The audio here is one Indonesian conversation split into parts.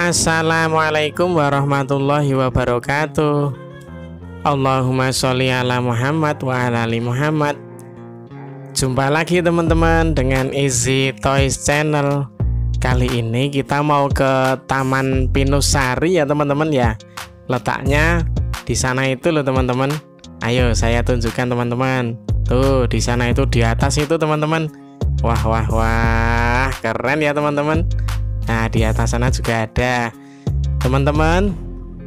Assalamualaikum warahmatullahi wabarakatuh. Allahumma sholli ala Muhammad wa ala ali Muhammad. Jumpa lagi teman-teman dengan Easy Toys Channel. Kali ini kita mau ke Taman Pinusari ya teman-teman ya. Letaknya di sana itu loh teman-teman. Ayo saya tunjukkan teman-teman. Tuh di sana itu di atas itu teman-teman. Wah wah wah. Keren ya teman-teman Nah, di atas sana juga ada. Teman-teman,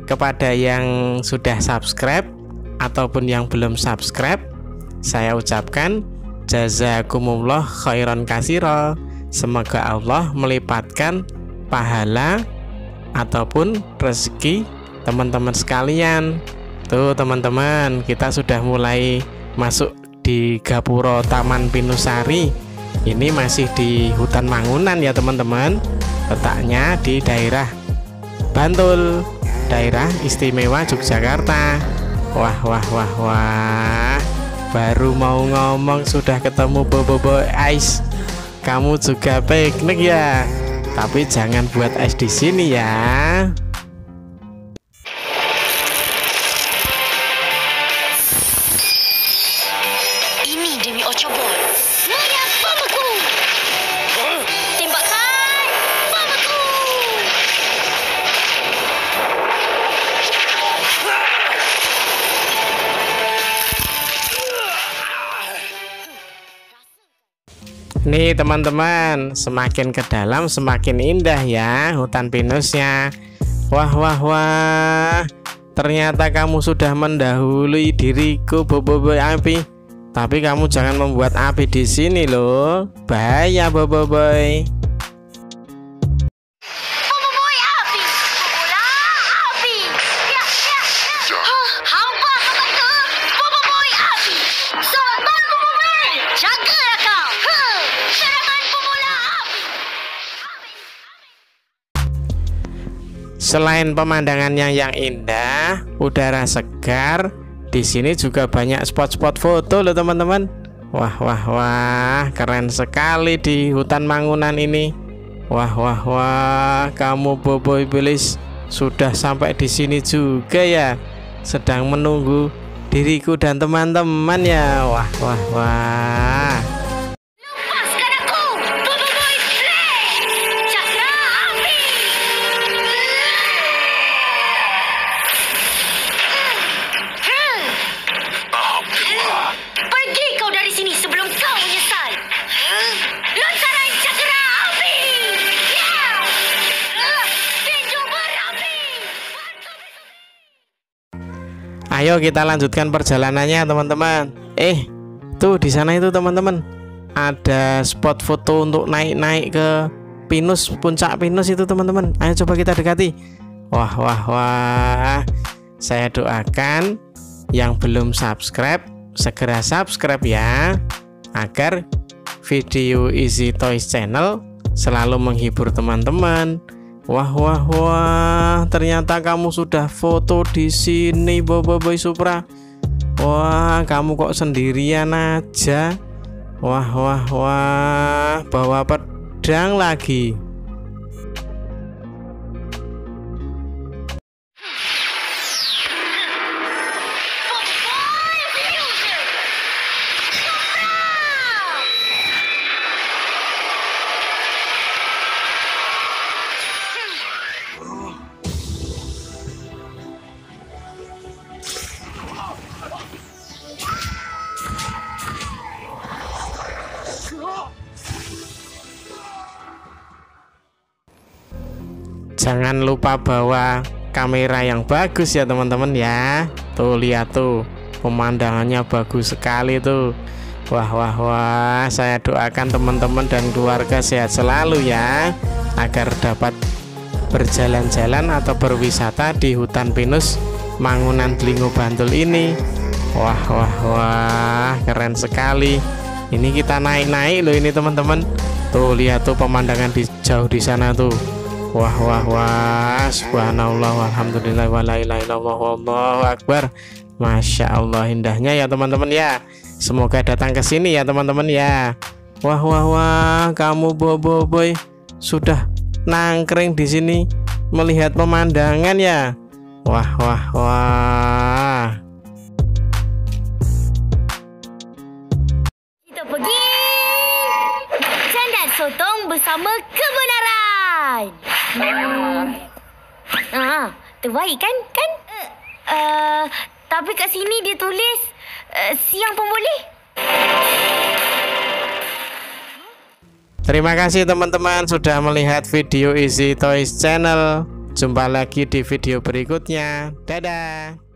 kepada yang sudah subscribe ataupun yang belum subscribe, saya ucapkan jazakumullah khairan kasiro. Semoga Allah melipatkan pahala ataupun rezeki teman-teman sekalian. Tuh, teman-teman, kita sudah mulai masuk di Gapuro Taman Pinusari. Ini masih di hutan Mangunan ya, teman-teman letaknya di daerah Bantul daerah istimewa Yogyakarta. Wah wah wah wah. Baru mau ngomong sudah ketemu bobo ice kamu juga piknik ya. Tapi jangan buat es di sini ya Nih teman-teman, semakin ke dalam semakin indah ya hutan pinusnya. Wah wah wah. Ternyata kamu sudah mendahului diriku Bobo Boy Api. Tapi kamu jangan membuat api di sini loh. Bahaya Bobo Selain pemandangannya yang indah, udara segar, di sini juga banyak spot-spot foto loh teman-teman. Wah wah wah, keren sekali di hutan Mangunan ini. Wah wah wah, kamu Bobo Iblis sudah sampai di sini juga ya. Sedang menunggu diriku dan teman-teman ya. Wah wah wah. Ayo kita lanjutkan perjalanannya teman-teman. Eh, tuh di sana itu teman-teman. Ada spot foto untuk naik-naik ke pinus puncak pinus itu teman-teman. Ayo coba kita dekati. Wah, wah, wah. Saya doakan yang belum subscribe segera subscribe ya agar video Easy Toys Channel selalu menghibur teman-teman Wah wah wah, ternyata kamu sudah foto di sini Bobo Boy Supra. Wah, kamu kok sendirian aja? Wah wah wah, bawa pedang lagi. Jangan lupa bawa kamera yang bagus ya teman-teman ya. Tuh lihat tuh pemandangannya bagus sekali tuh. Wah wah wah saya doakan teman-teman dan keluarga sehat selalu ya agar dapat berjalan-jalan atau berwisata di hutan pinus Mangunan Delingo Bantul ini. Wah wah wah keren sekali. Ini kita naik-naik loh ini teman-teman. Tuh lihat tuh pemandangan di jauh di sana tuh Wah wah wah Subhanallah Alhamdulillah wa la ilaha illallah Wallahu akbar Masya Allah indahnya ya teman-teman ya Semoga datang ke sini ya teman-teman ya Wah wah wah Kamu bobo boy Sudah nangkring di sini melihat pemandangan ya. Wah, wah, wah. Kita pergi Candat sotong bersama kebenaran. Hmm. Ah, terbaik kan? Kan? Uh, tapi kat sini dia tulis uh, siang pun boleh. Terima kasih teman-teman sudah melihat video Easy Toys Channel. Jumpa lagi di video berikutnya. Dadah.